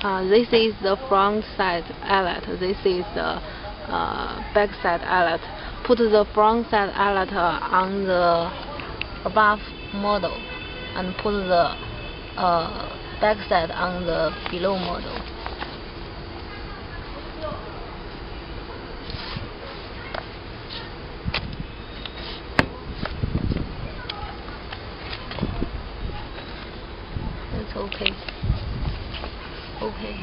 Uh, this is the front side eyelet. This is the uh, back side eyelet. Put the front side eyelet on the above model and put the uh, back side on the below model. Okay. Okay.